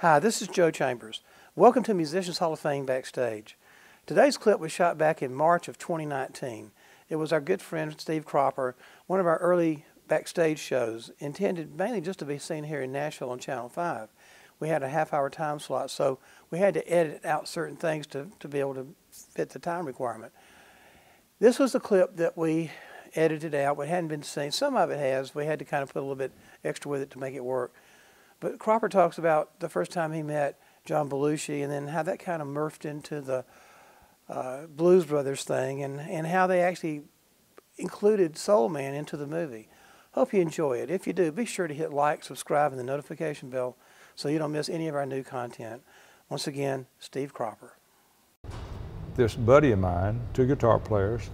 Hi, this is Joe Chambers. Welcome to Musicians Hall of Fame Backstage. Today's clip was shot back in March of 2019. It was our good friend Steve Cropper, one of our early backstage shows, intended mainly just to be seen here in Nashville on Channel 5. We had a half hour time slot, so we had to edit out certain things to, to be able to fit the time requirement. This was the clip that we edited out. It hadn't been seen. Some of it has. We had to kind of put a little bit extra with it to make it work. But Cropper talks about the first time he met John Belushi and then how that kind of morphed into the uh, Blues Brothers thing and, and how they actually included Soul Man into the movie. Hope you enjoy it. If you do, be sure to hit like, subscribe, and the notification bell so you don't miss any of our new content. Once again, Steve Cropper. This buddy of mine, two guitar players,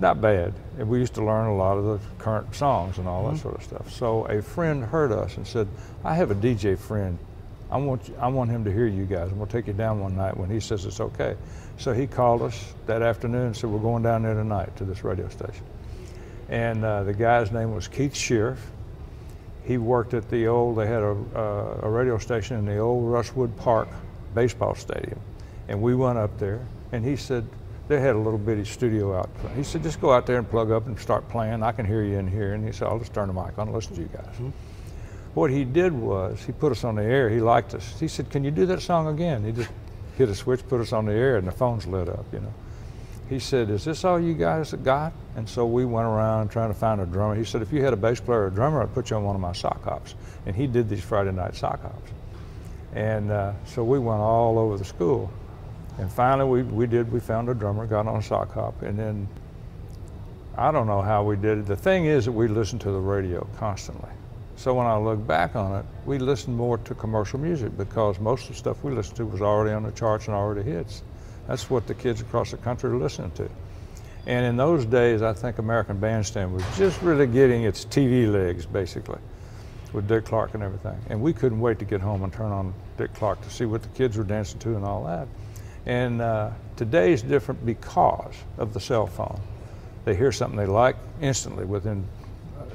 not bad. And we used to learn a lot of the current songs and all mm -hmm. that mm-hmm. sort of stuff. So a friend heard us and said, I have a DJ friend. I want, you, I want him to hear you guys. I'm going to take you down one night when he says it's okay. So he called us that afternoon and said, We're going down there tonight to this radio station. And uh, the guy's name was Keith Sheriff. He worked at the old, they had a, uh, a radio station in the old Russwood Park baseball stadium. And we went up there, and he said, they had a little bitty studio out. He said, just go out there and plug up and start playing. I can hear you in here. And he said, I'll just turn the mic on and listen to you guys. Mm -hmm. What he did was, he put us on the air. He liked us. He said, can you do that song again? He just hit a switch, put us on the air, and the phones lit up, you know. He said, is this all you guys got? And so we went around trying to find a drummer. He said, if you had a bass player or a drummer, I'd put you on one of my sock hops. And he did these Friday night sock hops. And uh, so we went all over the school. And finally we, we did, we found a drummer, got on a sock hop, and then I don't know how we did it. The thing is that we listened to the radio constantly. So when I look back on it, we listened more to commercial music because most of the stuff we listened to was already on the charts and already hits. That's what the kids across the country are listening to. And in those days, I think American Bandstand was just really getting its TV legs, basically, with Dick Clark and everything. And we couldn't wait to get home and turn on Dick Clark to see what the kids were dancing to and all that. And uh, today's different because of the cell phone. They hear something they like instantly within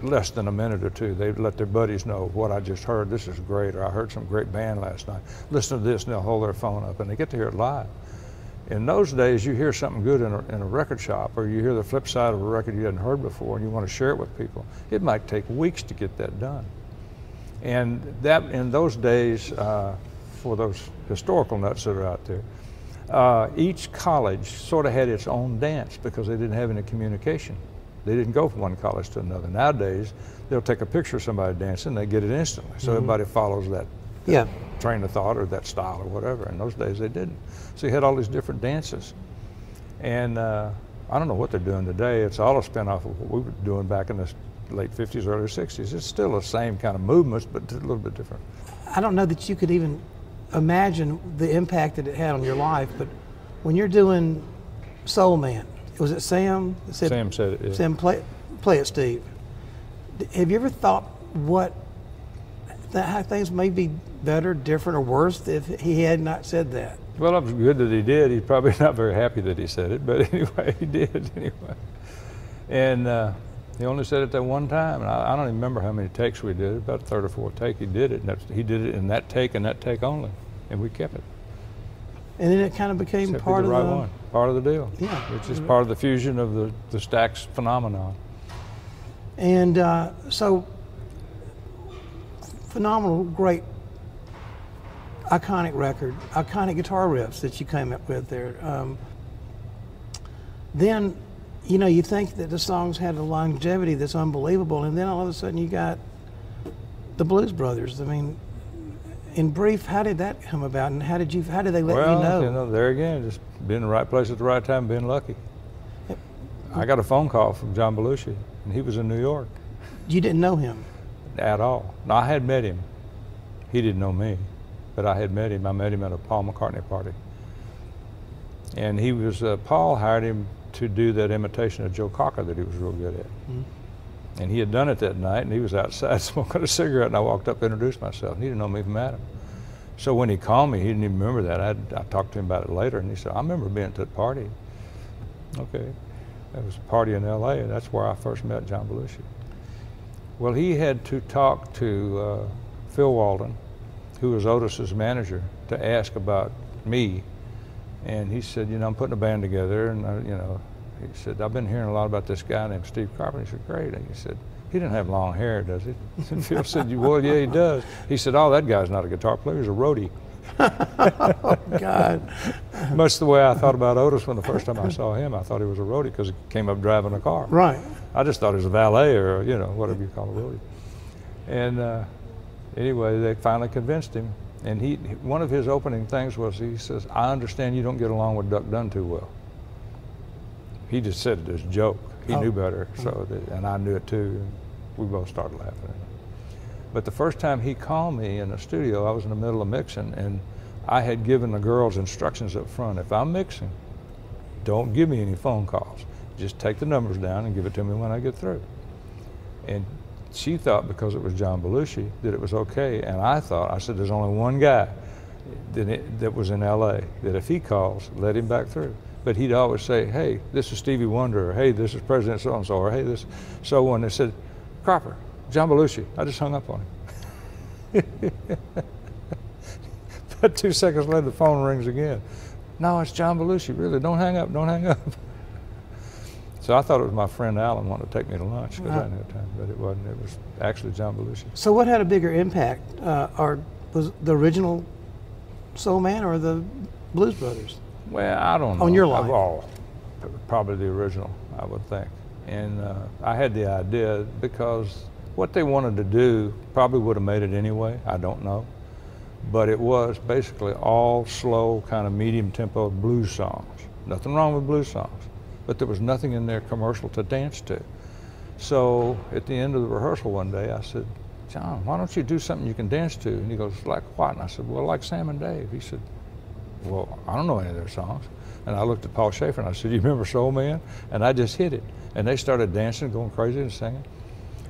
less than a minute or two. They let their buddies know what I just heard. This is great, or I heard some great band last night. Listen to this, and they'll hold their phone up, and they get to hear it live. In those days, you hear something good in a, in a record shop, or you hear the flip side of a record you hadn't heard before, and you want to share it with people. It might take weeks to get that done. And that in those days, uh, for those historical nuts that are out there, uh, each college sort of had its own dance because they didn't have any communication. They didn't go from one college to another. Nowadays, they'll take a picture of somebody dancing, they get it instantly. So mm -hmm. everybody follows that, that yeah. train of thought or that style or whatever. In those days, they didn't. So you had all these different dances. And uh, I don't know what they're doing today. It's all a spinoff of what we were doing back in the late 50s, early 60s. It's still the same kind of movements, but a little bit different. I don't know that you could even imagine the impact that it had on your life, but when you're doing Soul Man, was it Sam? Said, Sam said it. Yeah. Sam, play, play it, Steve. Have you ever thought what that how things may be better, different, or worse if he had not said that? Well, it was good that he did. He's probably not very happy that he said it, but anyway, he did anyway. And uh, he only said it that one time, and I, I, don't even remember how many takes we did. About third or fourth take, he did it, and he did it in that take and that take only, and we kept it. And then it kind of became Except part the of right the one, part of the deal. Yeah, which is part of the fusion of the the Stax phenomenon. And uh, so, phenomenal, great, iconic record, iconic guitar riffs that you came up with there. Um, then, you know, you think that the songs had a longevity that's unbelievable, and then all of a sudden you got the Blues Brothers. I mean, in brief, how did that come about, and how did you? How did they let well, you know? Well, you know, there again, just being in the right place at the right time, being lucky. Yep. I got a phone call from John Belushi, and he was in New York. You didn't know him at all. No, I had met him. He didn't know me, but I had met him. I met him at a Paul McCartney party, and he was. Uh, Paul hired him to do that imitation of Joe Cocker that he was real good at. Mm -hmm. And he had done it that night, and he was outside smoking a cigarette, and I walked up, introduced myself, and he didn't know me from Adam. So when he called me, he didn't even remember that. I, I talked to him about it later, and he said, I remember being at that party. Okay. That was a party in L.A., and that's where I first met John Belushi. Well, he had to talk to uh, Phil Walden who was Otis's manager, to ask about me. And he said, you know, I'm putting a band together, and uh, you know, he said, I've been hearing a lot about this guy named Steve Cropper. He said, great. And he said, he didn't have long hair, does he? And Phil said, well, yeah, he does. He said, oh, that guy's not a guitar player, he's a roadie. oh, God. Much the way I thought about Otis when the first time I saw him, I thought he was a roadie because he came up driving a car. Right. I just thought he was a valet or, you know, whatever you call a roadie. And uh, anyway, they finally convinced him. And he, one of his opening things was he says, I understand you don't get along with Duck Dunn too well. He just said it as a joke. He Oh. knew better, mm-hmm. so that, and I knew it too. And we both started laughing. But the first time he called me in the studio, I was in the middle of mixing, and I had given the girls instructions up front. If I'm mixing, don't give me any phone calls. Just take the numbers down and give it to me when I get through. And she thought because it was John Belushi that it was okay, and I thought I said there's only one guy that, it, that was in L.A. that if he calls, let him back through. But he'd always say, "Hey, this is Stevie Wonder," or "Hey, this is President so and so," or "Hey, this." So when they said, "Cropper, John Belushi," I just hung up on him. but two seconds later, the phone rings again. No, it's John Belushi. Really, don't hang up. Don't hang up. So I thought it was my friend Alan wanted to take me to lunch because I didn't have time, but it wasn't. It was actually John Belushi. So, what had a bigger impact? Uh, or was the original Soul Man or the Blues Brothers? Well, I don't know. On your life? Oh, probably the original, I would think. And uh, I had the idea because what they wanted to do probably would have made it anyway. I don't know. But it was basically all slow, kind of medium tempo blues songs. Nothing wrong with blues songs, but there was nothing in there commercial to dance to. So at the end of the rehearsal one day, I said, John, why don't you do something you can dance to? And he goes, like what? And I said, well, like Sam and Dave. He said, well, I don't know any of their songs. And I looked at Paul Shaffer and I said, you remember Soul Man? And I just hit it. And they started dancing, going crazy and singing.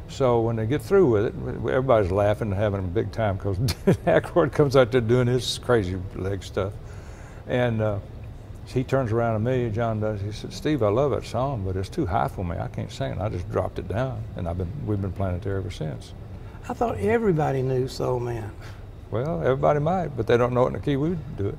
So when they get through with it, everybody's laughing and having a big time because Aykroyd comes out there doing his crazy leg stuff. And uh, he turns around to me, John does, he said, Steve, I love that song, but it's too high for me. I can't sing it. I just dropped it down. And I've been, we've been playing it there ever since. I thought everybody knew Soul Man. Well, everybody might, but they don't know it in the key we do it.